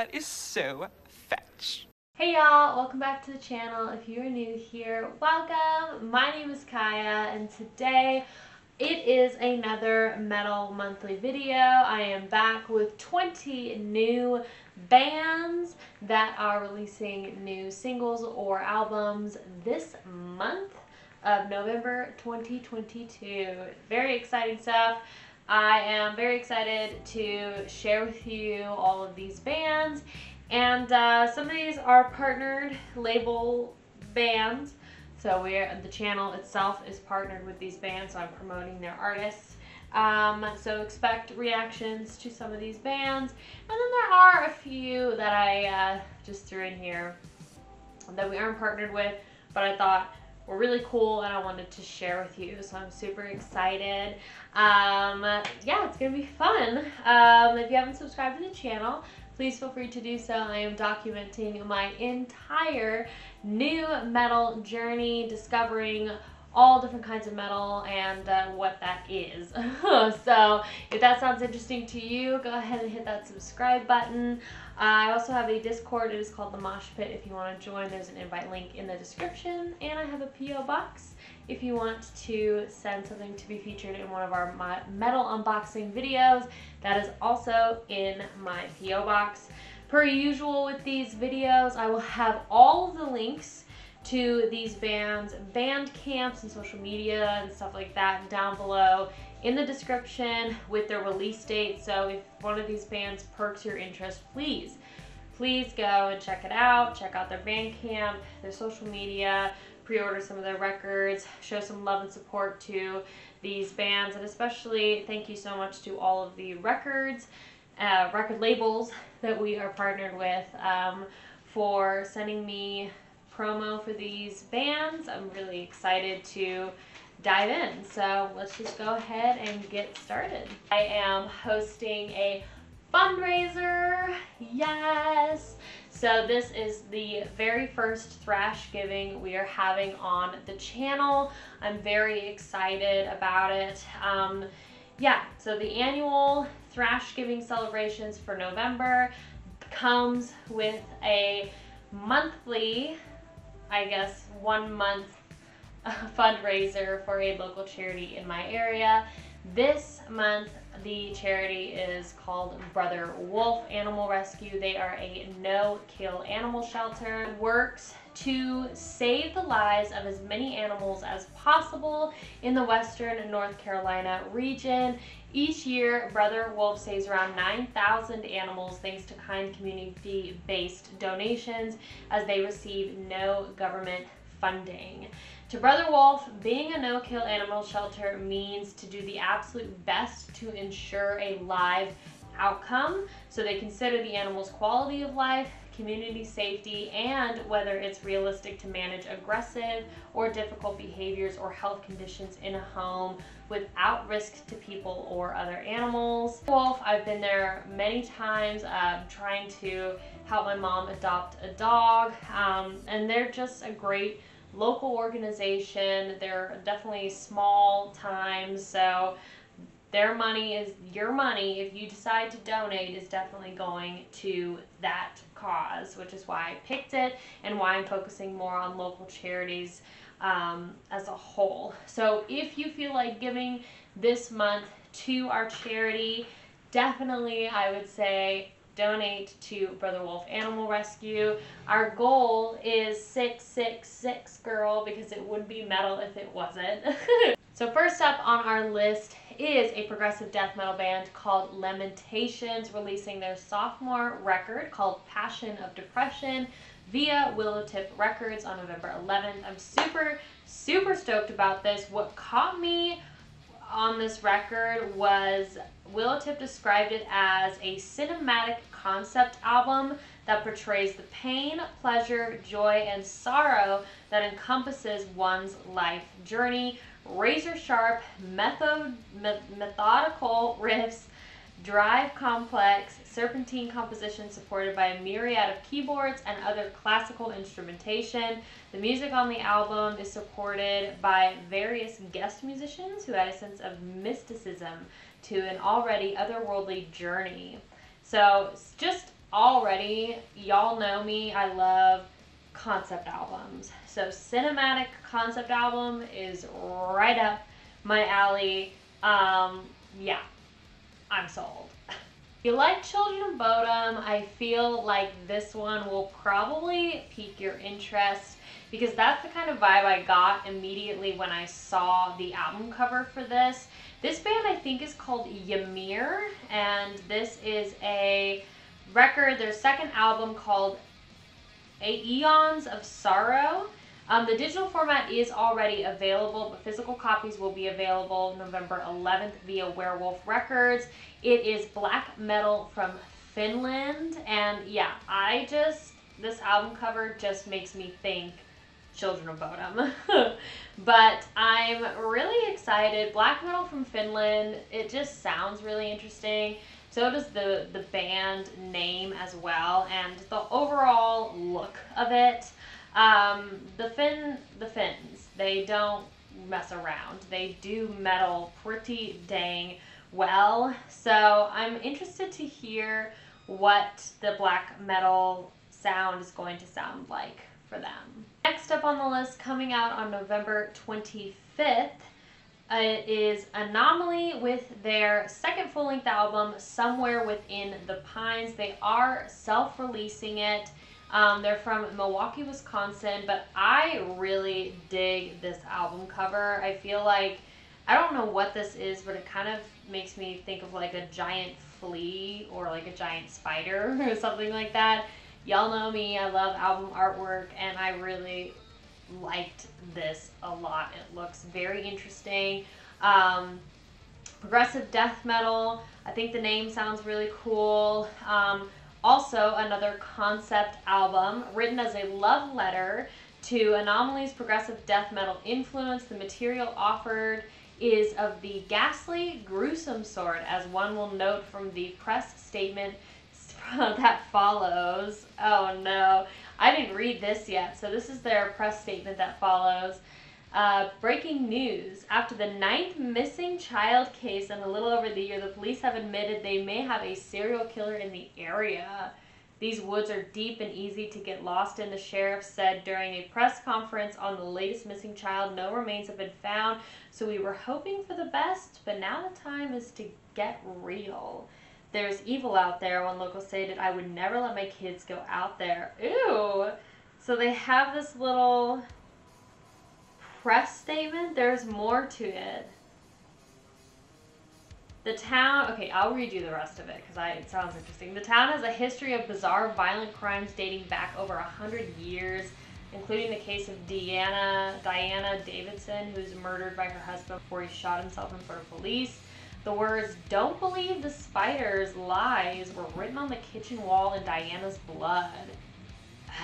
That is so fetch. Hey y'all, welcome back to the channel. If you're new here, welcome. My name is Kaiya and today it is another Metal Monthly video. I am back with 20 new bands that are releasing new singles or albums this month of November 2022. Very exciting stuff. I am very excited to share with you all of these bands and uh, some of these are partnered label bands. So we're the channel itself is partnered with these bands, so I'm promoting their artists. Um, so expect reactions to some of these bands. And then there are a few that I uh, just threw in here that we aren't partnered with, but I thought were really cool and I wanted to share with you. So I'm super excited. Um, yeah, it's going to be fun. Um, if you haven't subscribed to the channel, please feel free to do so. I am documenting my entire new metal journey, discovering all different kinds of metal and uh, what that is. so if that sounds interesting to you, go ahead and hit that subscribe button. I also have a Discord. It is called the Mosh Pit. If you want to join, there's an invite link in the description. And I have a P.O. Box if you want to send something to be featured in one of our metal unboxing videos. That is also in my P.O. Box. Per usual with these videos, I will have all of the links to these bands, band camps and social media and stuff like that down below in the description with their release date. So if one of these bands perks your interest, please, please go and check it out. Check out their Bandcamp, their social media, pre-order some of their records, show some love and support to these bands, and especially thank you so much to all of the records, uh, record labels that we are partnered with um, for sending me promo for these bands. I'm really excited to dive in. So let's just go ahead and get started. I am hosting a fundraiser. Yes. So this is the very first thrash giving we are having on the channel. I'm very excited about it. Um, yeah, so the annual thrash giving celebrations for November comes with a monthly, I guess, one month fundraiser for a local charity in my area. This month, the charity is called Brother Wolf Animal Rescue. They are a no-kill animal shelter. It works to save the lives of as many animals as possible in the western North Carolina region. Each year, Brother Wolf saves around 9,000 animals thanks to kind community-based donations as they receive no government funding. To Brother Wolf, being a no-kill animal shelter means to do the absolute best to ensure a live outcome. So they consider the animal's quality of life, community safety, and whether it's realistic to manage aggressive or difficult behaviors or health conditions in a home without risk to people or other animals. Wolf, I've been there many times um, trying to help my mom adopt a dog, um, and they're just a great local organization. They're definitely small times, so their money is your money. If you decide to donate, is definitely going to that cause, which is why I picked it and why I'm focusing more on local charities um, as a whole. So if you feel like giving this month to our charity, definitely I would say donate to Brother Wolf Animal Rescue. Our goal is 666 girl because it would be metal if it wasn't. so first up on our list is a progressive death metal band called Lamentations releasing their sophomore record called Passion of Depression via Willowtip Records on November 11th. I'm super, super stoked about this. What caught me on this record was Willowtip described it as a cinematic concept album that portrays the pain, pleasure, joy, and sorrow that encompasses one's life journey. Razor sharp, method, me methodical riffs, drive complex, serpentine composition supported by a myriad of keyboards and other classical instrumentation. The music on the album is supported by various guest musicians who add a sense of mysticism to an already otherworldly journey. So just already, y'all know me, I love concept albums. So cinematic concept album is right up my alley. Um, yeah, I'm sold. If you like Children of Bodom, I feel like this one will probably pique your interest because that's the kind of vibe I got immediately when I saw the album cover for this. This band I think is called Ymir, and this is a record, their second album called Aeons of Sorrow. Um, the digital format is already available, but physical copies will be available November 11th via Werewolf Records. It is black metal from Finland, and yeah, I just, this album cover just makes me think Children of Bodom. but I'm really excited. Black metal from Finland, it just sounds really interesting. So does the, the band name as well, and the overall look of it. Um, the Finn, the fins, they don't mess around. They do metal pretty dang well. So I'm interested to hear what the black metal sound is going to sound like for them. Next up on the list, coming out on November 25th, uh, is Anomaly with their second full length album, Somewhere Within the Pines. They are self releasing it. Um, they're from Milwaukee, Wisconsin, but I really dig this album cover. I feel like, I don't know what this is, but it kind of makes me think of like a giant flea or like a giant spider or something like that. Y'all know me, I love album artwork, and I really liked this a lot. It looks very interesting. Um, progressive death metal. I think the name sounds really cool. Um, also, another concept album written as a love letter to Anomaly's progressive death metal influence. The material offered is of the ghastly, gruesome sort, as one will note from the press statement that follows. Oh no. I didn't read this yet, so this is their press statement that follows. Uh, breaking news. After the ninth missing child case in a little over the year, the police have admitted they may have a serial killer in the area. These woods are deep and easy to get lost in, the sheriff said during a press conference on the latest missing child. No remains have been found, so we were hoping for the best, but now the time is to get real there's evil out there. One local stated, I would never let my kids go out there. Ooh. So they have this little press statement. There's more to it. The town, okay, I'll read you the rest of it because it sounds interesting. The town has a history of bizarre violent crimes dating back over a hundred years, including the case of Diana, Diana Davidson, who was murdered by her husband before he shot himself in front of police. The words, don't believe the spider's lies, were written on the kitchen wall in Diana's blood.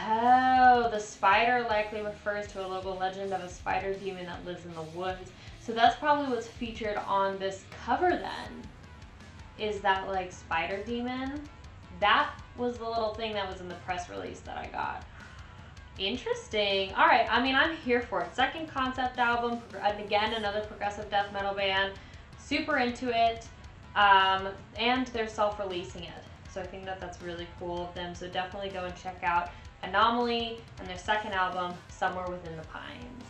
Oh, the spider likely refers to a local legend of a spider demon that lives in the woods. So that's probably what's featured on this cover then. Is that like spider demon? That was the little thing that was in the press release that I got. Interesting. All right, I mean, I'm here for it. Second concept album, and again, another progressive death metal band super into it, um, and they're self-releasing it. So I think that that's really cool of them. So definitely go and check out Anomaly and their second album, Somewhere Within the Pines.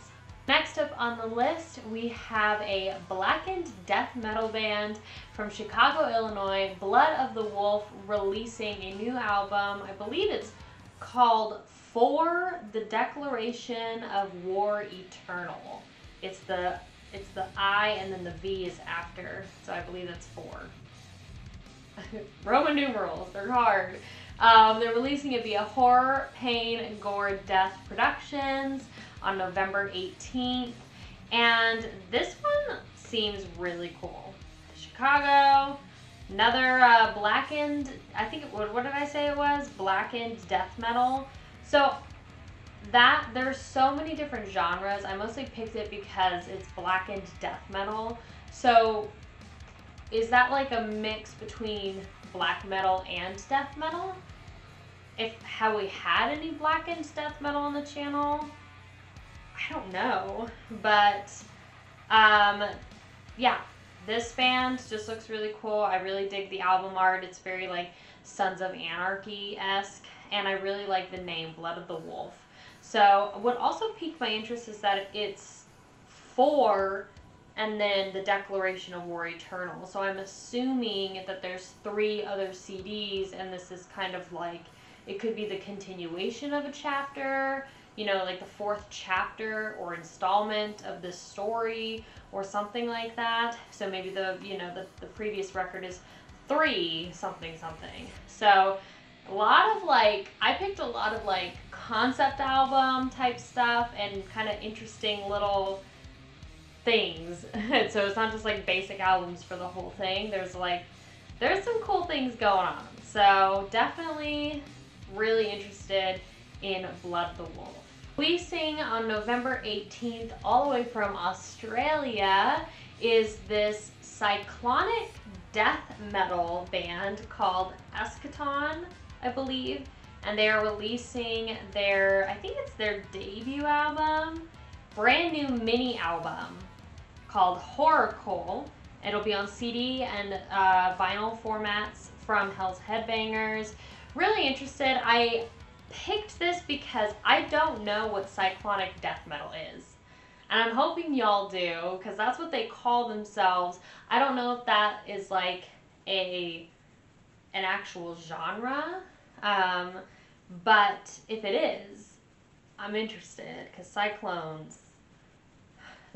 Next up on the list, we have a blackened death metal band from Chicago, Illinois, Blood of the Wolf, releasing a new album. I believe it's called For the Declaration of War Eternal. It's the it's the I and then the V is after, so I believe that's four. Roman numerals, they're hard. Um, they're releasing it via Horror, Pain, Gore, Death Productions on November 18th. And this one seems really cool. Chicago, another uh, blackened, I think, what, what did I say it was? Blackened death metal. So that there's so many different genres. I mostly picked it because it's blackened death metal. So is that like a mix between black metal and death metal? If have we had any blackened death metal on the channel? I don't know, but um, yeah, this band just looks really cool. I really dig the album art. It's very like Sons of Anarchy esque, and I really like the name Blood of the Wolf. So, what also piqued my interest is that it's four and then the Declaration of War Eternal. So, I'm assuming that there's three other CDs, and this is kind of like it could be the continuation of a chapter, you know, like the fourth chapter or installment of this story or something like that. So maybe the, you know, the, the previous record is three something something. So a lot of like, I picked a lot of like concept album type stuff and kind of interesting little things. so it's not just like basic albums for the whole thing. There's like, there's some cool things going on. So definitely really interested in Blood the Wolf. Releasing on November 18th, all the way from Australia, is this cyclonic death metal band called Eskhaton, I believe. And they are releasing their, I think it's their debut album, brand new mini album called Horracle. It'll be on CD and uh, vinyl formats from Hell's Headbangers really interested. I picked this because I don't know what cyclonic death metal is. And I'm hoping y'all do, because that's what they call themselves. I don't know if that is like a an actual genre. Um, but if it is, I'm interested because cyclones,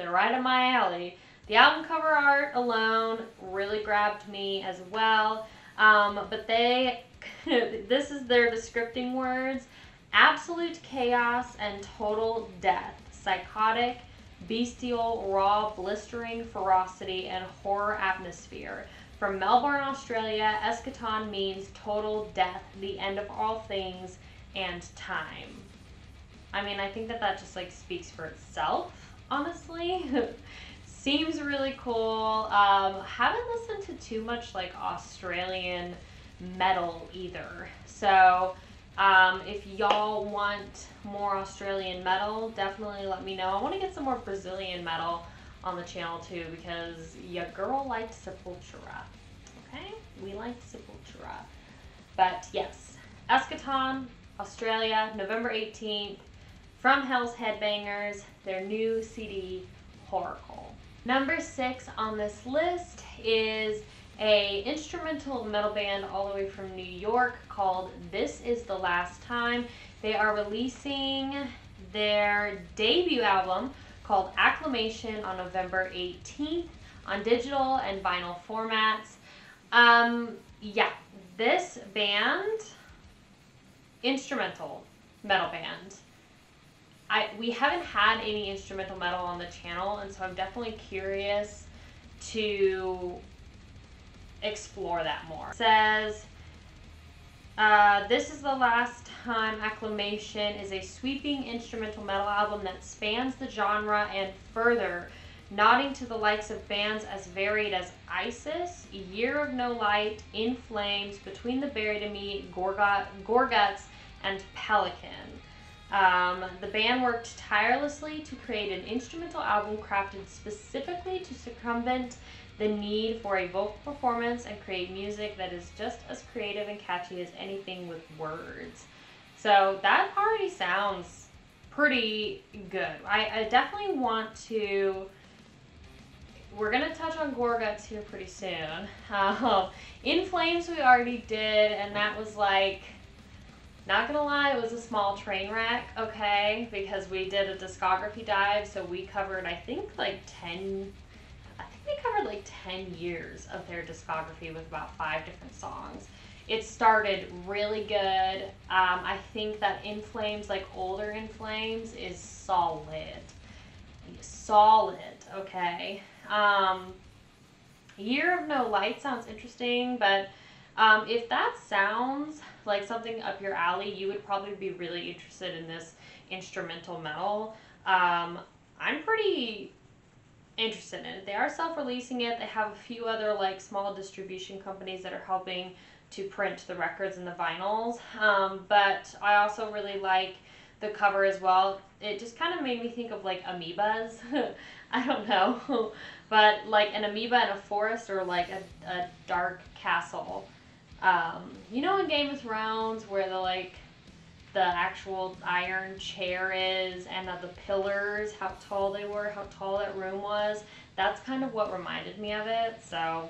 they're right in my alley. The album cover art alone really grabbed me as well. Um, but they this is their descripting words absolute chaos and total death, psychotic, bestial, raw, blistering ferocity, and horror atmosphere. From Melbourne, Australia, eschaton means total death, the end of all things, and time. I mean, I think that that just like speaks for itself, honestly. Seems really cool. Um, haven't listened to too much like Australian metal either. So um, if y'all want more Australian metal, definitely let me know. I want to get some more Brazilian metal on the channel too because your girl liked Sepultura. Okay? We liked Sepultura. But yes, Eskhaton, Australia, November 18th, from Hell's Headbangers, their new CD, Horracle. Number six on this list is a instrumental metal band all the way from New York called This Is the Last Time. They are releasing their debut album called Acclimation on November 18th on digital and vinyl formats. Um, yeah, this band, instrumental metal band. I we haven't had any instrumental metal on the channel, and so I'm definitely curious to explore that more. It says, uh, this is the last time Acclimation is a sweeping instrumental metal album that spans the genre and further, nodding to the likes of bands as varied as ISIS, Year of No Light, In Flames, Between the Buried and Me, Gorguts, and Pelican. Um, the band worked tirelessly to create an instrumental album crafted specifically to circumvent the need for a vocal performance and create music that is just as creative and catchy as anything with words. So that already sounds pretty good. I, I definitely want to. We're gonna touch on Gorguts here pretty soon. Um, In Flames we already did, and that was like, not gonna lie, it was a small train wreck. Okay, because we did a discography dive, so we covered I think like ten they covered like 10 years of their discography with about five different songs. It started really good. Um, I think that In Flames, like older In Flames, is solid. Solid, okay. Um, Year of No Light sounds interesting, but um, if that sounds like something up your alley, you would probably be really interested in this instrumental metal. Um, I'm pretty interested in it. They are self-releasing it. They have a few other like small distribution companies that are helping to print the records and the vinyls. Um, but I also really like the cover as well. It just kind of made me think of like amoebas. I don't know. but like an amoeba in a forest or like a, a dark castle. Um, you know in Game of Thrones where the like the actual iron chair is and uh, the pillars, how tall they were, how tall that room was. That's kind of what reminded me of it. So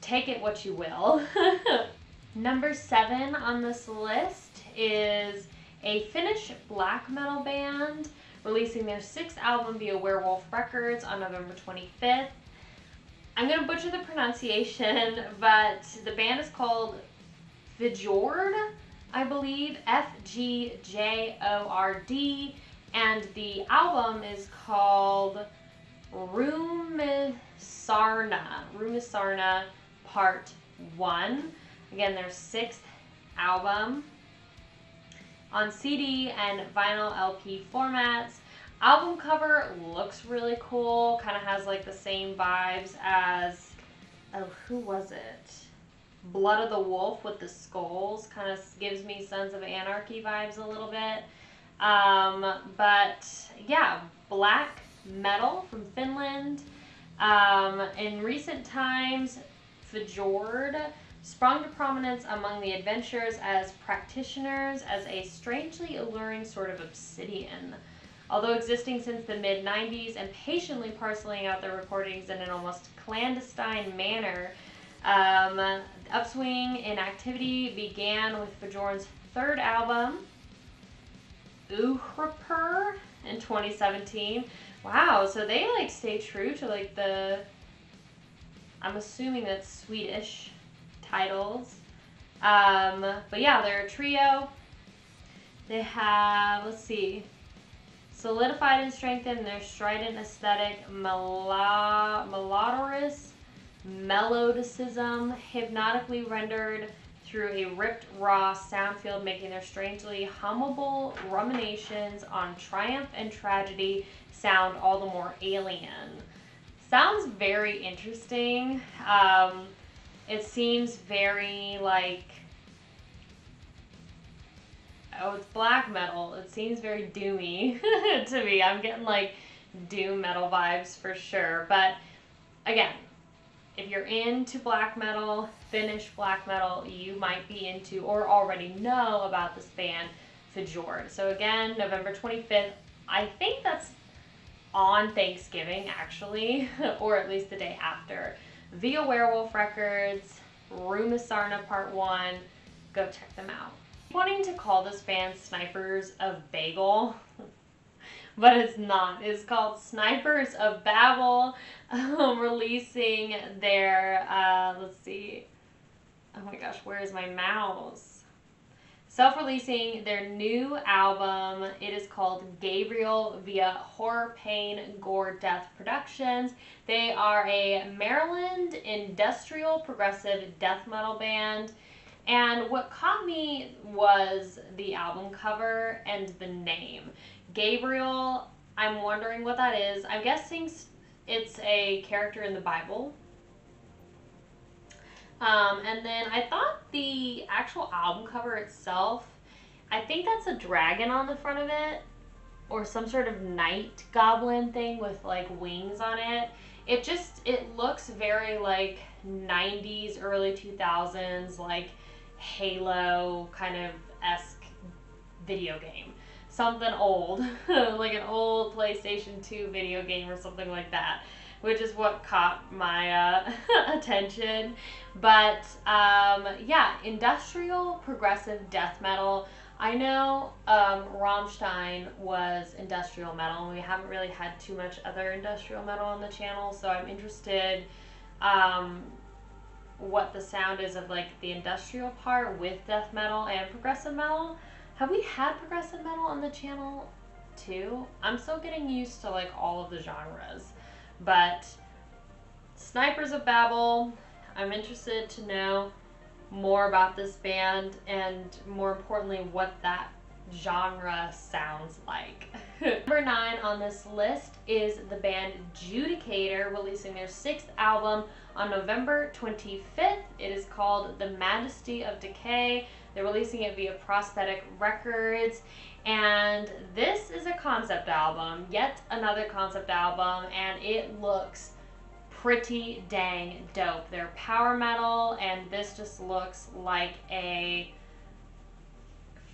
take it what you will. Number seven on this list is a Finnish black metal band releasing their sixth album via Werewolf Records on November 25th. I'm to butcher the pronunciation, but the band is called Fjord, I believe, F G J O R D, and the album is called Ruumisarna, Ruumisarna Part 1. Again, their sixth album on CD and vinyl LP formats. Album cover looks really cool, kind of has like the same vibes as, oh, who was it? Blood of the Wolf with the skulls, kind of gives me Sons of Anarchy vibes a little bit. Um, but yeah, black metal from Finland. Um, in recent times, Fjord sprung to prominence among the adventurers as practitioners as a strangely alluring sort of obsidian. Although existing since the mid 90s and patiently parceling out their recordings in an almost clandestine manner, um, upswing in activity began with Fjord's third album, Uhrper, in 2017. Wow, so they like stay true to like the I'm assuming that's Swedish titles. Um, but yeah, they're a trio. They have, let's see, solidified and strengthened their strident aesthetic, melodorous melodicism, hypnotically rendered through a ripped raw sound field, making their strangely hummable ruminations on triumph and tragedy sound all the more alien. Sounds very interesting. Um, it seems very like oh it's black metal it seems very doomy to me i'm getting like doom metal vibes for sure but again if you're into black metal finnish black metal you might be into or already know about this band Fjord. so again november 25th i think that's on thanksgiving actually or at least the day after via Werewolf Records, Ruumisarna Part 1. Go check them out. Wanting to call this band Snipers of Bagel, but it's not. It's called Snipers of Babel, um, releasing their, uh, let's see, oh my gosh, where is my mouse? self releasing their new album. It is called Gabriel via Horror Pain Gore Death Productions. They are a Maryland industrial progressive death metal band. And what caught me was the album cover and the name. Gabriel, I'm wondering what that is. I'm guessing it's a character in the Bible um, and then I thought the actual album cover itself, I think that's a dragon on the front of it, or some sort of night goblin thing with like wings on it. It just it looks very like 90s, early 2000s, like Halo kind of esque video game. Something old, like an old PlayStation 2 video game or something like that which is what caught my uh, attention. But um, yeah, industrial progressive death metal. I know um, Rammstein was industrial metal, and we haven't really had too much other industrial metal on the channel, so I'm interested um, what the sound is of like the industrial part with death metal and progressive metal. Have we had progressive metal on the channel too? I'm still getting used to like all of the genres. But Snipers of Babel, I'm interested to know more about this band and more importantly what that genre sounds like. Number nine on this list is the band Judicator releasing their sixth album on November 25th. It is called The Majesty of Decay. They're releasing it via Prosthetic Records. And this is a concept album, yet another concept album, and it looks pretty dang dope. They're power metal, and this just looks like a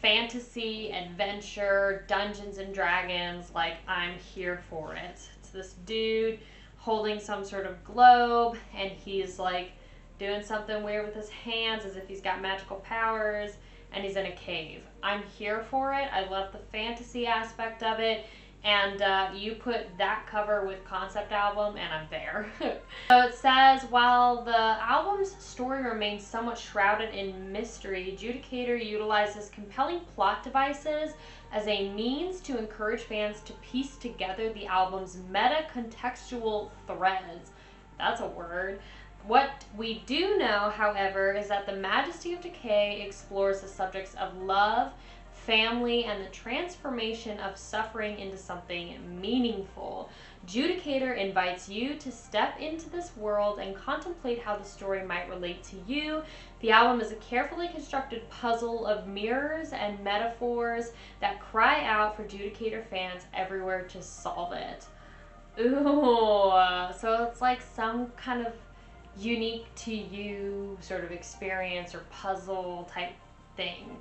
fantasy, adventure, Dungeons and Dragons. Like, I'm here for it. It's this dude holding some sort of globe, and he's like doing something weird with his hands as if he's got magical powers, and he's in a cave. I'm here for it. I love the fantasy aspect of it and uh, you put that cover with concept album and i'm there. So it says while the album's story remains somewhat shrouded in mystery judicator utilizes compelling plot devices as a means to encourage fans to piece together the album's meta contextual threads. That's a word. What we do know, however, is that The Majesty of Decay explores the subjects of love, family, and the transformation of suffering into something meaningful. Judicator invites you to step into this world and contemplate how the story might relate to you. The album is a carefully constructed puzzle of mirrors and metaphors that cry out for Judicator fans everywhere to solve it. Ooh, so it's like some kind of unique to you sort of experience or puzzle type thing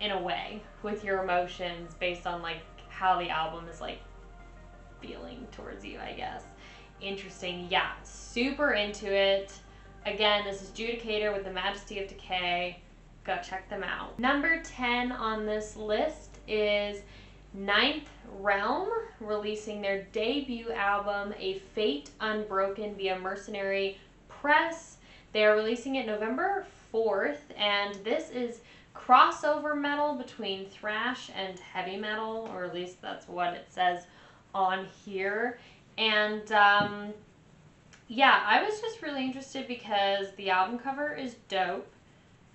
in a way with your emotions based on like how the album is like feeling towards you, I guess. Interesting. Yeah, super into it. Again, this is Judicator with the Majesty of Decay. Go check them out. Number 10 on this list is Ninth Realm, releasing their debut album, A Fate Unbroken, via Mercenary Press. They are releasing it November 4th, and this is crossover metal between thrash and heavy metal, or at least that's what it says on here. And um, yeah, I was just really interested because the album cover is dope.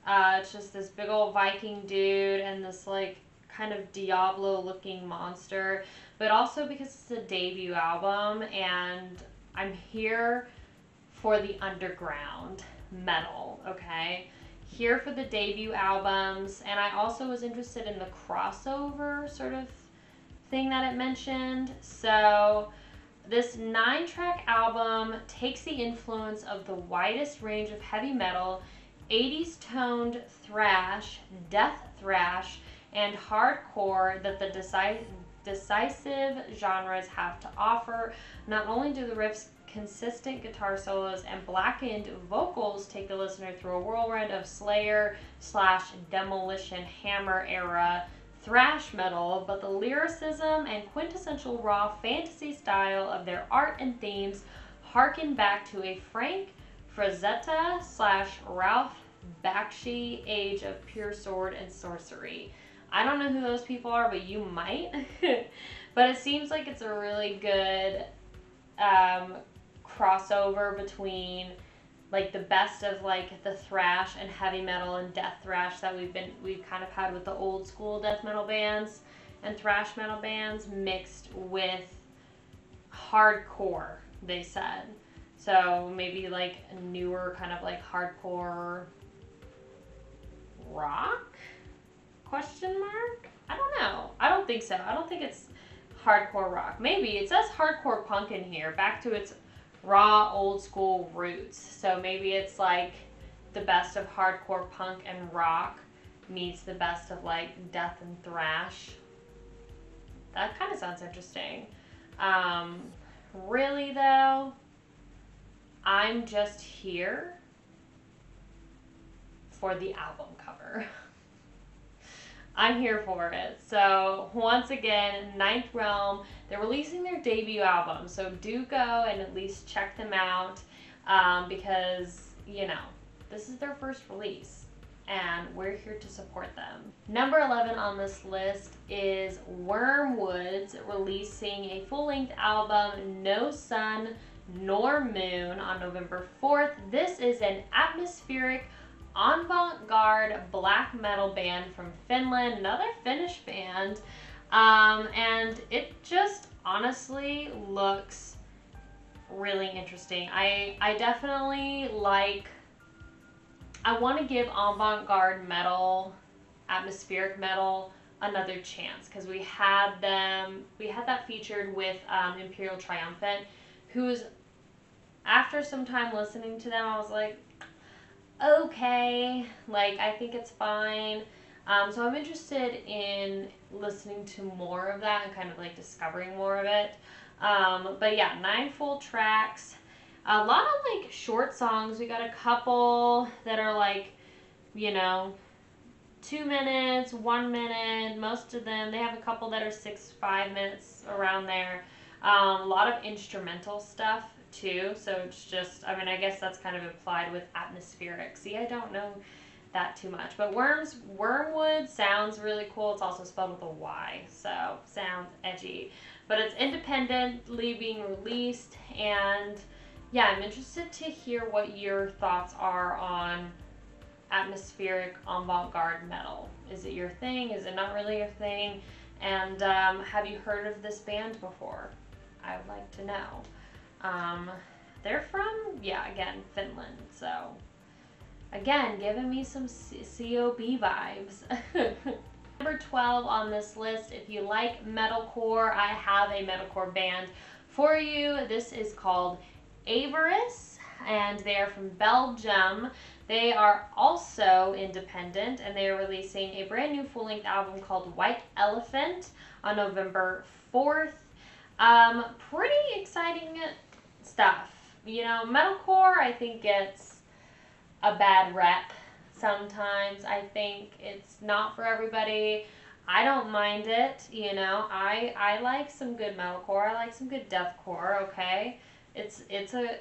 Uh, it's just this big old Viking dude and this like kind of Diablo looking monster, but also because it's a debut album and I'm here for the underground metal, okay? Here for the debut albums, and I also was interested in the crossover sort of thing that it mentioned. So, this nine track album takes the influence of the widest range of heavy metal, 80s toned thrash, death thrash, and hardcore that the decisive genres have to offer. Not only do the riffs consistent guitar solos and blackened vocals take the listener through a whirlwind of Slayer slash Demolition Hammer era thrash metal, but the lyricism and quintessential raw fantasy style of their art and themes harken back to a Frank Frazetta slash Ralph Bakshi age of pure sword and sorcery. I don't know who those people are, but you might. but it seems like it's a really good um, crossover between like the best of like the thrash and heavy metal and death thrash that we've been we've kind of had with the old school death metal bands and thrash metal bands mixed with hardcore they said so maybe like newer kind of like hardcore rock question mark i don't know i don't think so i don't think it's hardcore rock maybe it says hardcore punk in here back to its raw old school roots. So maybe it's like the best of hardcore punk and rock meets the best of like death and thrash. That kind of sounds interesting. Um, really though, I'm just here for the album cover. I'm here for it. So once again, Ninth Realm, they're releasing their debut album. So do go and at least check them out um, because, you know, this is their first release and we're here to support them. Number 11 on this list is Wormwoods releasing a full length album, No Sun Nor Moon, on November 4th. This is an atmospheric avant garde black metal band from Finland, another Finnish band. Um, and it just honestly looks really interesting. I, I definitely like, I want to give avant garde metal, atmospheric metal, another chance because we had them, we had that featured with um, Imperial Triumphant, who's after some time listening to them, I was like, okay, like I think it's fine. Um, so I'm interested in listening to more of that and kind of like discovering more of it. Um, but yeah, nine full tracks. A lot of like short songs. We got a couple that are like, you know, two minutes, one minute. Most of them, they have a couple that are six, five minutes around there. Um, a lot of instrumental stuff too. So it's just, I mean, I guess that's kind of implied with atmospheric. See, I don't know that too much. But Worms, Wormwood sounds really cool. It's also spelled with a Y, so sounds edgy. But it's independently being released, and yeah, I'm interested to hear what your thoughts are on atmospheric avant-garde metal. Is it your thing? Is it not really your thing? And um, have you heard of this band before? I would like to know. Um, they're from, yeah, again, Finland. So, again, giving me some COB vibes. Number 12 on this list, if you like metalcore, I have a metalcore band for you. This is called Avarice, and they are from Belgium. They are also independent, and they are releasing a brand new full length album called White Elephant on November 4th. Um, pretty exciting stuff. You know, metalcore I think gets a bad rep sometimes. I think it's not for everybody. I don't mind it, you know. I I like some good metalcore. I like some good deathcore, okay? It's it's a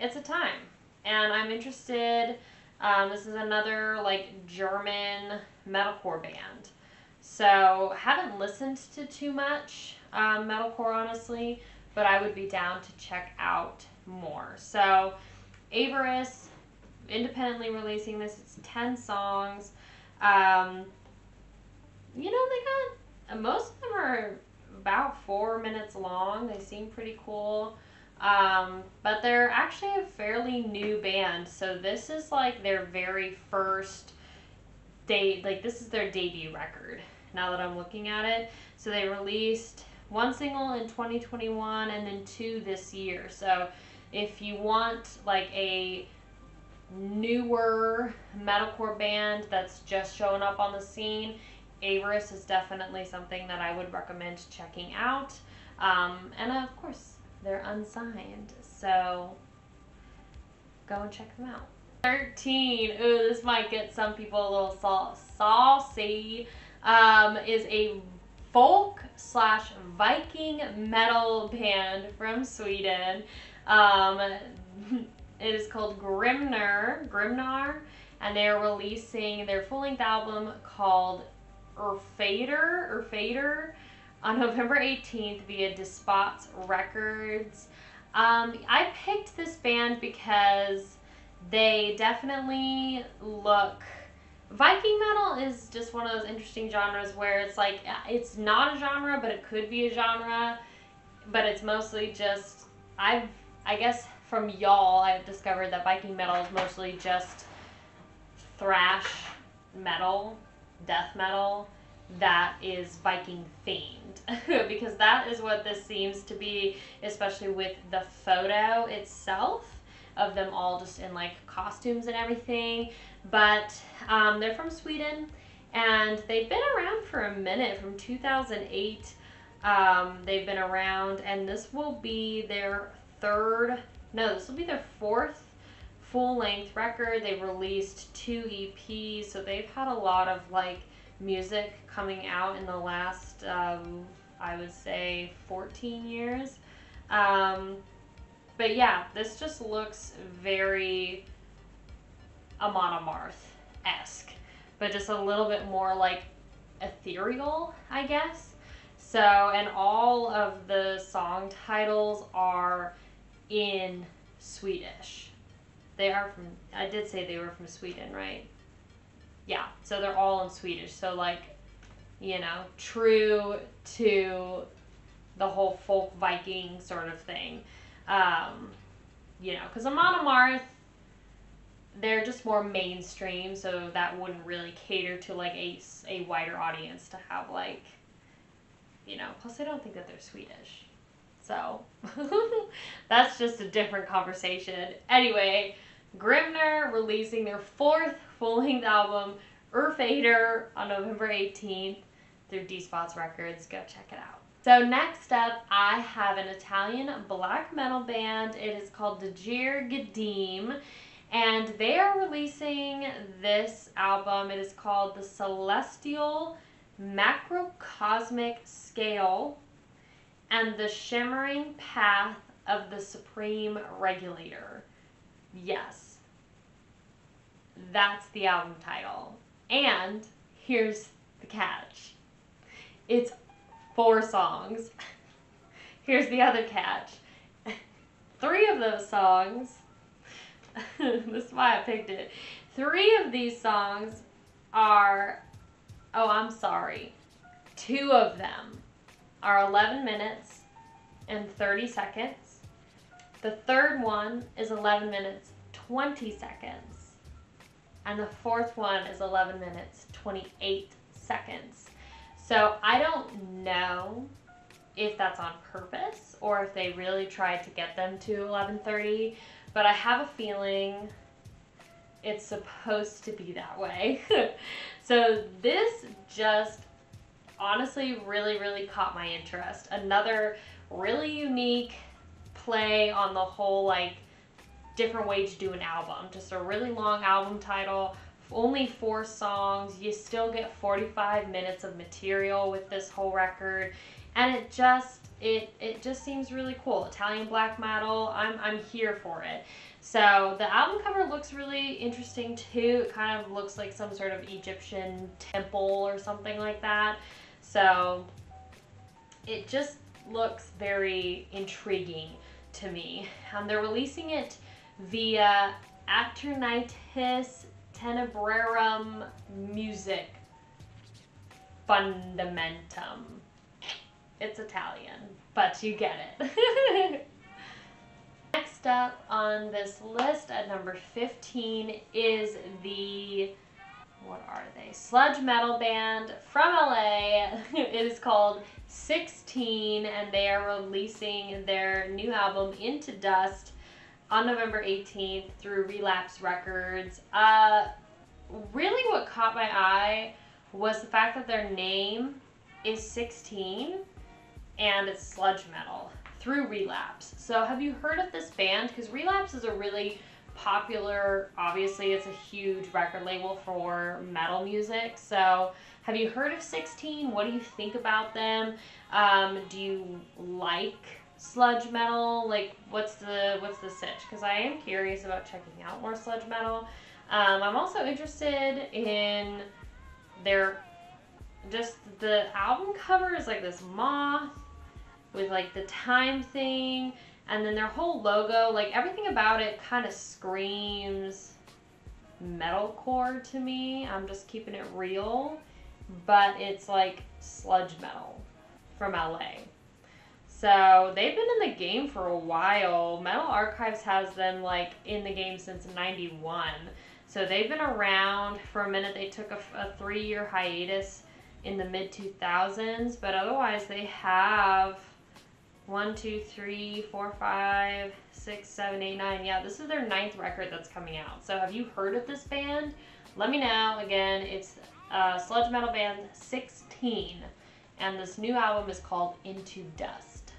it's a time. And I'm interested um, this is another like German metalcore band. So haven't listened to too much um, metalcore honestly, but I would be down to check out more. So, Avarice, independently releasing this, it's 10 songs. Um, you know, they got, most of them are about four minutes long. They seem pretty cool. Um, but they're actually a fairly new band. So, this is like their very first they like this is their debut record now that I'm looking at it. So they released one single in 2021 and then two this year. So if you want like a newer metalcore band that's just showing up on the scene, Avarice is definitely something that I would recommend checking out. Um, and of course, they're unsigned, so go and check them out. 13, ooh, this might get some people a little saucy, um, is a folk slash Viking metal band from Sweden. Um, it is called Grimner, Grimnar, and they are releasing their full length album called Urfader, Urfader on November 18th via Despotz Records. Um, I picked this band because they definitely look Viking metal is just one of those interesting genres where it's like uh, it's not a genre, but it could be a genre, but it's mostly just I've I guess from y'all I've discovered that Viking metal is mostly just thrash metal, death metal that is Viking themed because that is what this seems to be, especially with the photo itself of them all just in like costumes and everything. But um, they're from Sweden and they've been around for a minute from 2008. Um, they've been around, and this will be their third, no, this will be their fourth full length record. They've released two EPs, so they've had a lot of like music coming out in the last, um, I would say, 14 years. Um, but yeah, this just looks very Amon Amarth esque, but just a little bit more like ethereal, I guess. So, and all of the song titles are in Swedish. They are from, I did say they were from Sweden, right? Yeah, so they're all in Swedish. So, like, you know, true to the whole folk Viking sort of thing. Um, you know, because Amon Amarth they're just more mainstream, so that wouldn't really cater to like a, a wider audience to have like, you know. Plus, I don't think that they're Swedish, So that's just a different conversation. Anyway, Grimner releasing their fourth full length album, Urfader, on November 18th through Despotz Records. Go check it out. So next up, I have an Italian black metal band. It is called Dajir Gadim, and they are releasing this album. It is called The Celestial Macrocosmic Scale and the Shimmering Path of the Supreme Regulator. Yes, that's the album title. And here's the catch it's four songs. Here's the other catch. Three of those songs, this is why I picked it. Three of these songs are, oh, I'm sorry. Two of them are 11 minutes and 30 seconds. The third one is 11 minutes 20 seconds. And the fourth one is 11 minutes 28 seconds. So I don't know if that's on purpose or if they really tried to get them to 11:30, but I have a feeling it's supposed to be that way. so this just honestly really really caught my interest. Another really unique play on the whole like different way to do an album. Just a really long album title only four songs. You still get 45 minutes of material with this whole record, and it just it it just seems really cool. Italian black metal. I'm I'm here for it. So the album cover looks really interesting too. It kind of looks like some sort of Egyptian temple or something like that. So it just looks very intriguing to me. Um, they're releasing it via Aeternitas Tenebrarum Music Fundamentum. It's Italian, but you get it. Next up on this list at number 15 is the what are they? Sludge metal band from LA. it is called 16 and they are releasing their new album Into Dust on November 18th through Relapse Records. Uh, really, what caught my eye was the fact that their name is 16 and it's sludge metal through Relapse. So, have you heard of this band? Because Relapse is a really popular, obviously, it's a huge record label for metal music. So, have you heard of 16? What do you think about them? Um, do you like sludge metal? Like, what's the what's the sitch? Because I am curious about checking out more sludge metal. Um, I'm also interested in their just the album cover is like this moth with like the time thing, and then their whole logo, like everything about it, kind of screams metalcore to me. I'm just keeping it real, but it's like sludge metal from LA. So they've been in the game for a while. Metal Archives has them like in the game since 91. So they've been around for a minute. They took a, a three year hiatus in the mid 2000s, but otherwise they have one, two, three, four, five, six, seven, eight, nine. Yeah, this is their ninth record that's coming out. So have you heard of this band? Let me know. Again, it's uh, sludge metal band 16, and this new album is called Into Dust.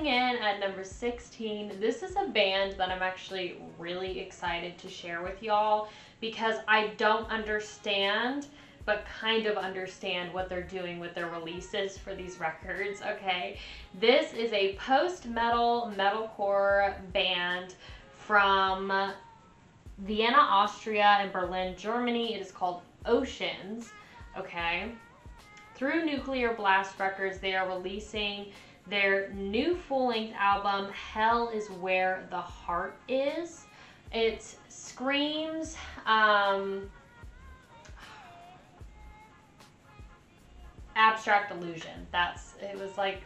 In at number 16, this is a band that I'm actually really excited to share with y'all because I don't understand but kind of understand what they're doing with their releases for these records, okay? This is a post-metal metalcore band from Vienna, Austria and Berlin, Germany. It is called Oceans, okay? Through Nuclear Blast Records, they are releasing their new full length album, Hell is Where the Heart Is. It screams, um, abstract illusion. That's, it was like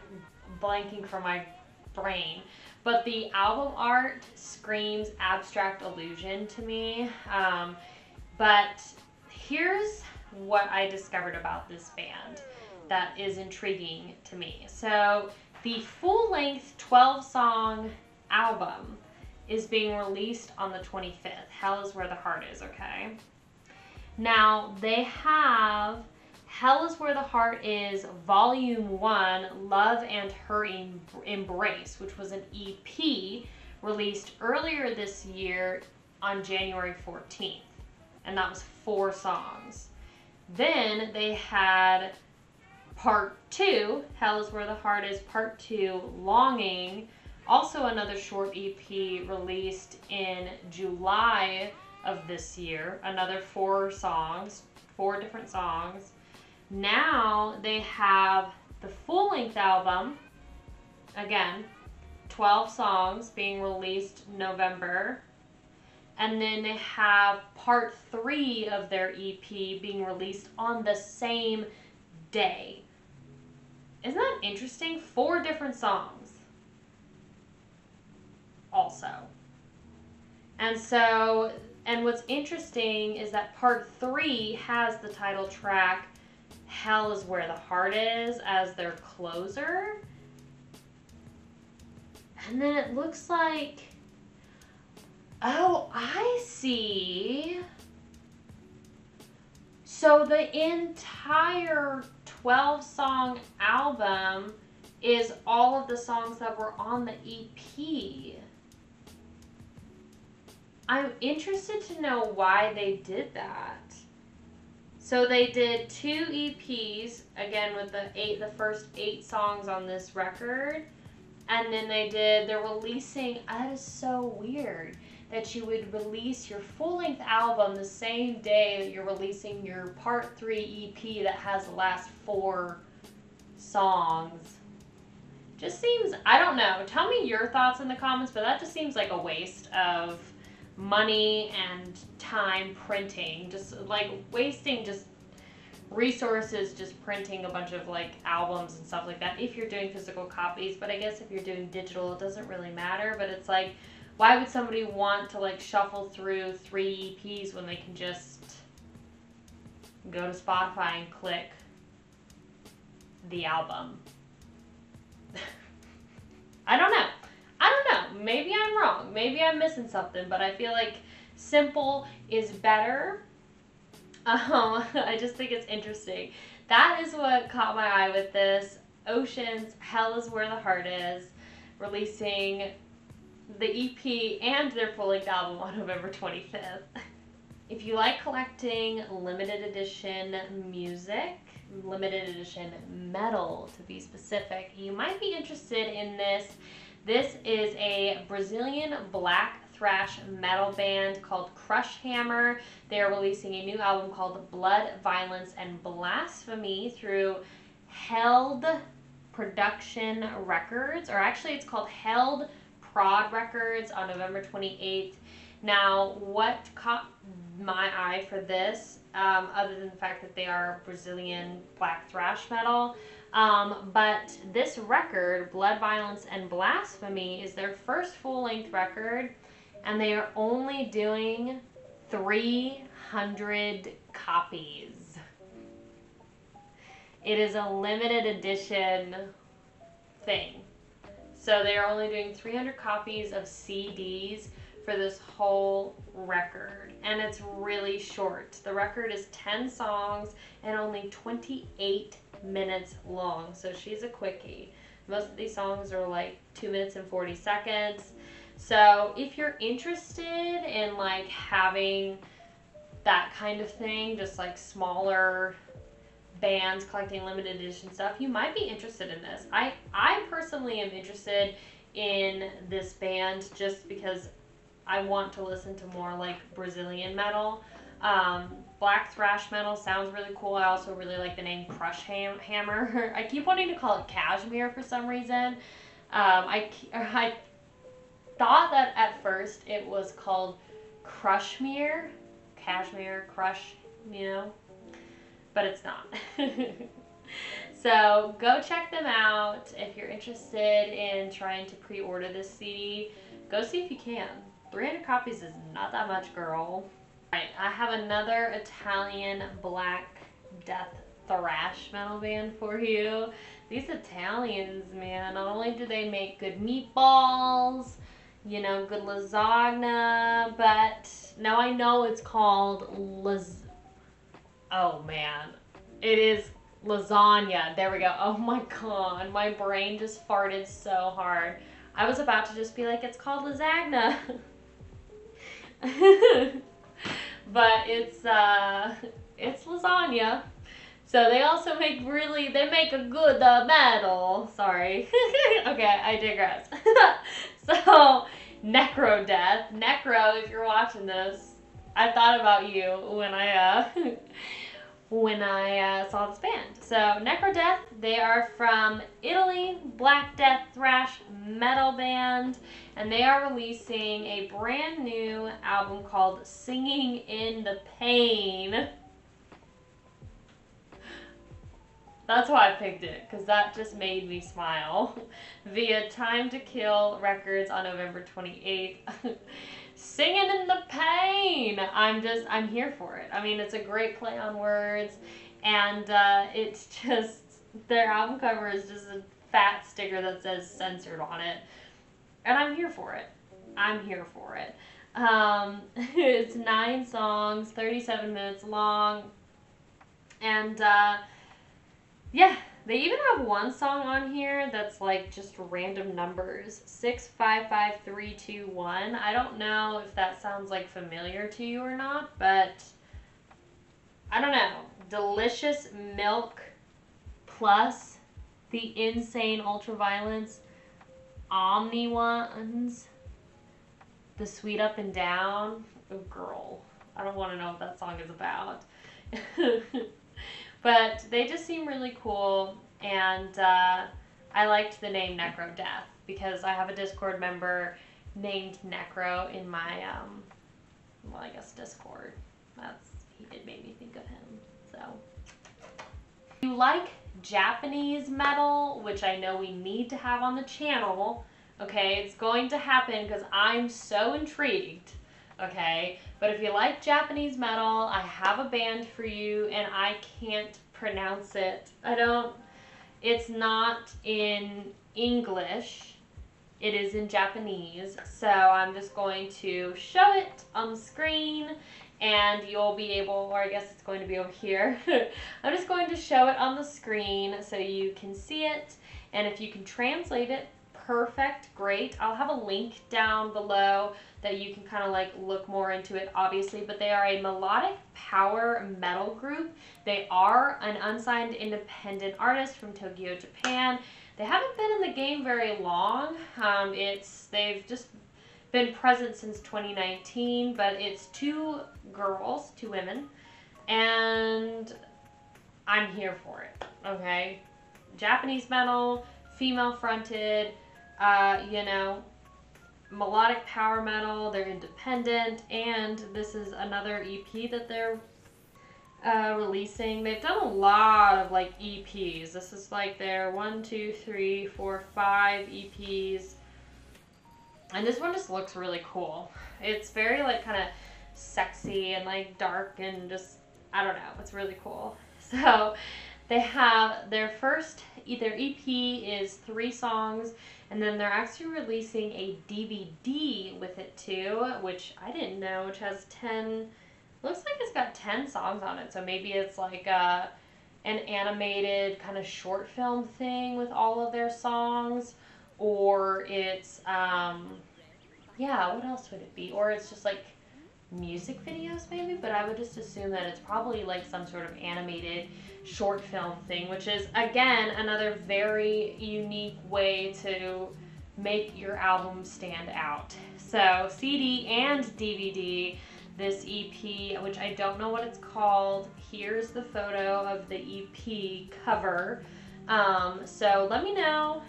blanking from my brain. But the album art screams abstract illusion to me. Um, but here's what I discovered about this band that is intriguing to me. So the full length 12 song album is being released on the 25th. Hell is where the heart is, okay? Now, they have Hell is Where the Heart Is, Volume 1, Love and Her em- Embrace, which was an EP released earlier this year on January 14th. And that was four songs. Then they had part two, Hell is Where the Heart Is, part two, Longing, also another short EP released in July of this year, another four songs, four different songs. Now they have the full length album, again, 12 songs being released November. And then they have part three of their EP being released on the same day. Isn't that interesting? Four different songs. Also. And so, and what's interesting is that part three has the title track Hell is Where the Heart Is as their closer. And then it looks like. Oh, I see. So the entire 12 song album is all of the songs that were on the EP. I'm interested to know why they did that. So they did two EPs again with the eight the first 8 songs on this record and then they did they're releasing ah, that is so weird that you would release your full-length album the same day that you're releasing your part 3 EP that has the last 4 songs. Just seems I don't know. Tell me your thoughts in the comments, but that just seems like a waste of money and time printing. Just like wasting just resources just printing a bunch of like albums and stuff like that if you're doing physical copies. But i guess if you're doing digital it doesn't really matter. But it's like why would somebody want to like shuffle through three eps when they can just go to spotify and click the album? I don't know maybe i'm wrong maybe i'm missing something but i feel like simple is better um, I just think it's interesting. That is what caught my eye with this. Oceans, Hell is Where the Heart Is, releasing the EP and their full length album on November 25th. If you like collecting limited edition music, limited edition metal to be specific, you might be interested in this. This is a Brazilian black thrash metal band called Crushhammer. They are releasing a new album called Blood, Violence, and Blasphemy through Held Production Records, or actually it's called Held Prod Records on November 28th. Now, what caught my eye for this, um, other than the fact that they are Brazilian black thrash metal, um, but this record, Blood, Violence, and Blasphemy, is their first full length record and they are only doing 300 copies. It is a limited edition thing. So they are only doing 300 copies of CDs for this whole record. And it's really short. The record is 10 songs and only 28 minutes long. So she's a quickie. Most of these songs are like 2 minutes and 40 seconds. So if you're interested in like having that kind of thing, just like smaller bands collecting limited edition stuff, you might be interested in this. I I personally am interested in this band just because I want to listen to more like Brazilian metal. Um, black thrash metal sounds really cool. I also really like the name Crush Ham- Hammer. I keep wanting to call it Cashmere for some reason. Um, I, I thought that at first it was called Crushmere, Cashmere, Crush, you know, but it's not. so go check them out if you're interested in trying to pre-order this CD. Go see if you can. 300 copies is not that much, girl. Alright, I have another Italian black death thrash metal band for you. These Italians, man, not only do they make good meatballs, you know, good lasagna, but now I know it's called las. Oh man, it is lasagna. There we go. Oh my god, my brain just farted so hard. I was about to just be like, it's called lasagna. but it's uh, it's lasagna. So they also make really, they make a good uh, metal. Sorry. okay, I digress. so, Necrodeath. Necro, if you're watching this, I thought about you when I, uh, when I uh, saw this band. So, Necrodeath, they are from Italy, Black Death thrash metal band, and they are releasing a brand new album called Singing in the Pain. That's why I picked it, because that just made me smile. Via Time to Kill Records on November 28th. Singing in the pain! I'm just, I'm here for it. I mean, it's a great play on words, and uh, it's just, their album cover is just a fat sticker that says censored on it. And I'm here for it. I'm here for it. Um, it's nine songs, 37 minutes long, and, uh, yeah, they even have one song on here that's like just random numbers. 655321. I don't know if that sounds like familiar to you or not, but I don't know. Delicious Milk Plus the Insane Ultraviolence Omni ones. The Sweet Up and Down. Oh, girl. I don't want to know what that song is about. But they just seem really cool, and uh, I liked the name Necrodeath because I have a Discord member named Necro in my, um, well, I guess Discord. That's he did make me think of him. So, if you like Japanese metal, which I know we need to have on the channel. Okay, it's going to happen because I'm so intrigued. Okay, but if you like Japanese metal, I have a band for you and I can't pronounce it. I don't, it's not in English. It is in Japanese. So I'm just going to show it on the screen and you'll be able, or I guess it's going to be over here. I'm just going to show it on the screen so you can see it. And if you can translate it, perfect, great. I'll have a link down below that you can kind of like look more into it obviously but they are a melodic power metal group. They are an unsigned independent artist from tokyo japan. They haven't been in the game very long. Um, it's they've just been present since 2019 but it's two girls two women and i'm here for it okay? Japanese metal female fronted uh, you know melodic power metal. They're independent, and this is another EP that they're uh, releasing. They've done a lot of like EPs. This is like their one, two, three, four, five EPs. And this one just looks really cool. It's very like kind of sexy and like dark and just, I don't know, it's really cool. So they have their first, their EP is three songs and then they're actually releasing a DVD with it too, which I didn't know, which has 10, looks like it's got 10 songs on it. So maybe it's like a, uh, an animated kind of short film thing with all of their songs. Or it's, um, yeah, what else would it be? Or it's just like music videos maybe, but I would just assume that it's probably like some sort of animated short film thing, which is again another very unique way to make your album stand out. So CD and DVD, this EP, which I don't know what it's called. Here's the photo of the EP cover. Um, so let me know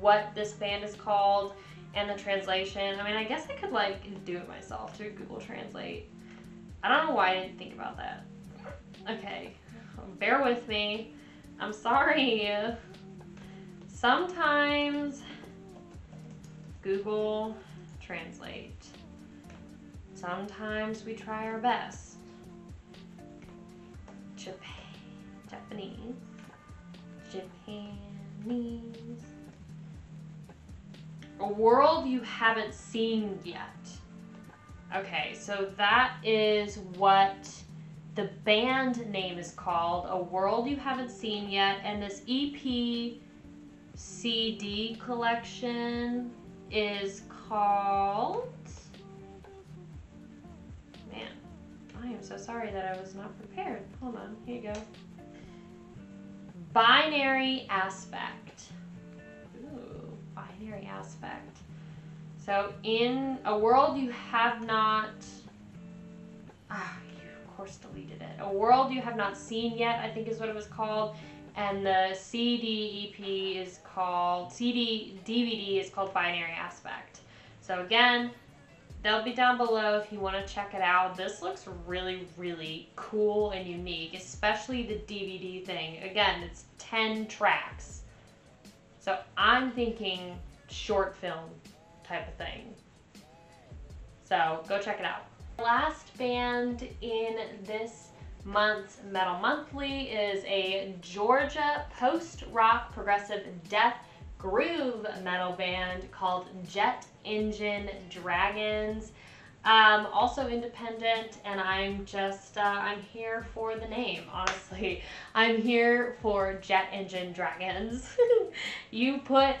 what this band is called and the translation. I mean, I guess I could like do it myself through Google Translate. I don't know why I didn't think about that. Okay, bear with me. I'm sorry. Sometimes Google Translate. Sometimes we try our best. Japan. Japanese. Japanese. A world you haven't seen yet. Okay, so that is what the band name is called. A world you haven't seen yet. And this EP CD collection is called. Man, I am so sorry that I was not prepared. Hold on, here you go. Binary aspect. Binary aspect. So, in a world you have not. Ah, you of course deleted it. A world you have not seen yet, I think is what it was called. And the CD EP is called. CD DVD is called Binary Aspect. So, again, they'll be down below if you want to check it out. This looks really, really cool and unique, especially the DVD thing. Again, it's 10 tracks. So I'm thinking short film type of thing. So go check it out. Last band in this month's Metal Monthly is a Georgia post-rock progressive death groove metal band called Jet Engine Dragons. Um, also independent, and I'm just, uh, I'm here for the name, honestly. I'm here for Jet Engine Dragons. you put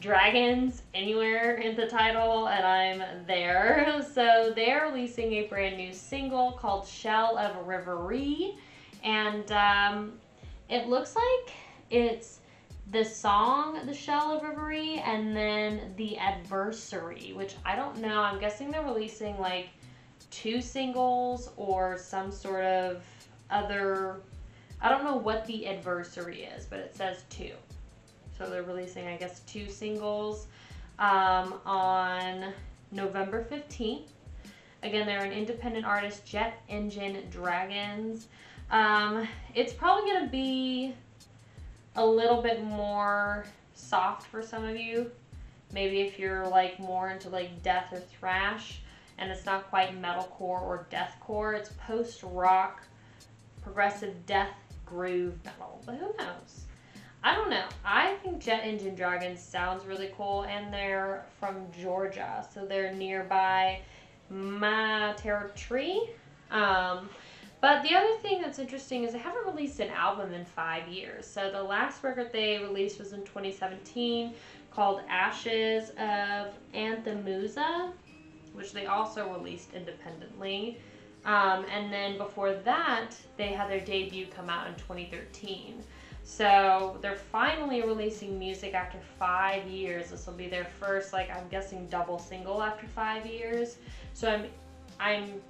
dragons anywhere in the title, and I'm there. So they're releasing a brand new single called Shell of Reverie, and um, it looks like it's the song The Shell of Reverie and then The Adversary, which I don't know. I'm guessing they're releasing like two singles or some sort of other. I don't know what The Adversary is, but it says two. So they're releasing, I guess, two singles um, on November 15th. Again, they're an independent artist, Jet Engine Dragons. Um, it's probably going to be a little bit more soft for some of you. Maybe if you're like more into like death or thrash and it's not quite metalcore or deathcore, it's post rock, progressive death groove metal. But who knows? I don't know. I think Jet Engine Dragons sounds really cool and they're from Georgia, so they're nearby my territory. Um, but the other thing that's interesting is they haven't released an album in five years. So the last record they released was in 2017 called Ashes of Anthemusa, which they also released independently. Um, and then before that, they had their debut come out in 2013. So they're finally releasing music after five years. This will be their first, like I'm guessing, double single after five years. So I'm, I'm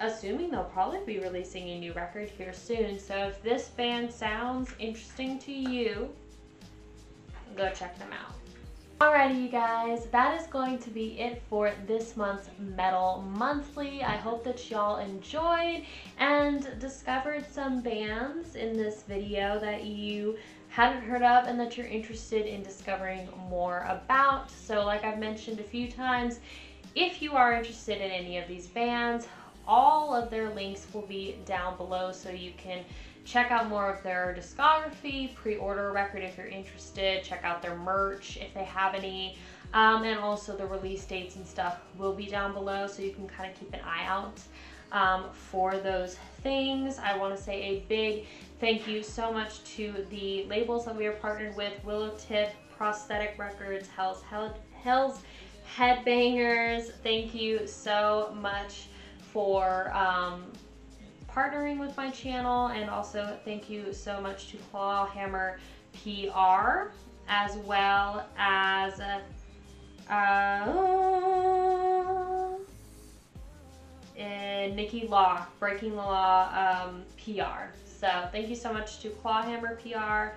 assuming they'll probably be releasing a new record here soon. So if this band sounds interesting to you, go check them out. Alrighty you guys, that is going to be it for this month's Metal Monthly. I hope that y'all enjoyed and discovered some bands in this video that you hadn't heard of and that you're interested in discovering more about. So like I've mentioned a few times, if you are interested in any of these bands, all of their links will be down below so you can check out more of their discography, pre-order a record if you're interested, check out their merch if they have any, um, and also the release dates and stuff will be down below so you can kind of keep an eye out um, for those things. I want to say a big thank you so much to the labels that we are partnered with, Willowtip, Prosthetic Records, Hell's, Hell, Hell's Headbangers. Thank you so much for um, partnering with my channel and also thank you so much to Clawhammer PR as well as uh, Nikki Law, Breaking the Law um, PR. So thank you so much to Clawhammer PR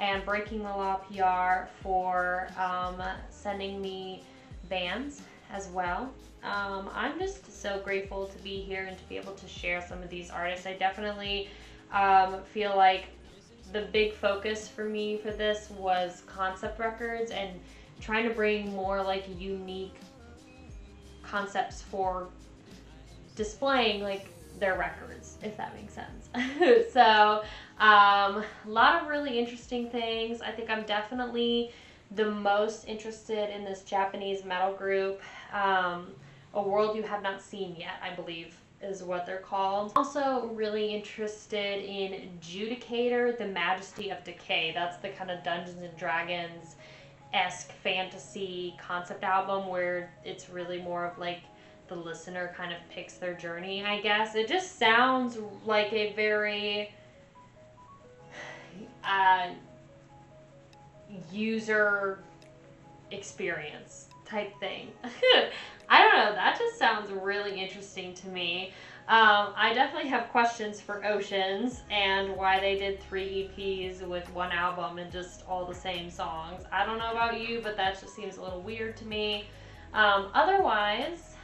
and Breaking the Law PR for um, sending me bands as well. Um, I'm just so grateful to be here and to be able to share some of these artists. I definitely um, feel like the big focus for me for this was concept records and trying to bring more like unique concepts for displaying like their records, if that makes sense. so Um, a lot of really interesting things. I think I'm definitely the most interested in this Japanese metal group. Um, a World You Have Not Seen Yet, I believe is what they're called. Also really interested in Judicator, The Majesty of Decay. That's the kind of Dungeons and Dragons esque fantasy concept album where it's really more of like the listener kind of picks their journey, I guess. It just sounds like a very uh, user experience type thing. I don't know, that just sounds really interesting to me. Um, I definitely have questions for Oceans and why they did three EPs with one album and just all the same songs. I don't know about you, but that just seems a little weird to me. Um, otherwise,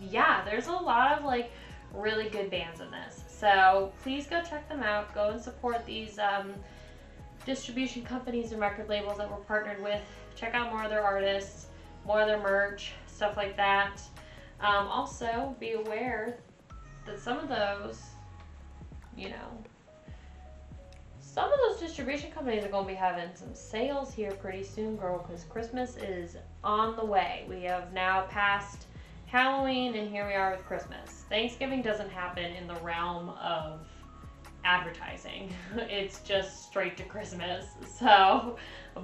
yeah, there's a lot of like really good bands in this. So please go check them out. Go and support these um, distribution companies and record labels that we're partnered with. Check out more of their artists, more of their merch, stuff like that. Um, also, be aware that some of those, you know, some of those distribution companies are going to be having some sales here pretty soon, girl, because Christmas is on the way. We have now passed Halloween, and here we are with Christmas. Thanksgiving doesn't happen in the realm of advertising. It's just straight to Christmas. So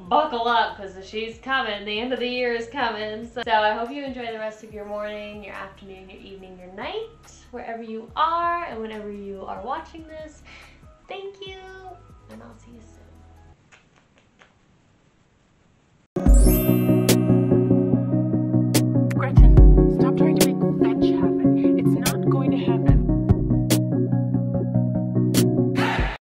buckle up because she's coming. The end of the year is coming. So, so I hope you enjoy the rest of your morning, your afternoon, your evening, your night, wherever you are and whenever you are watching this. Thank you, and I'll see you soon.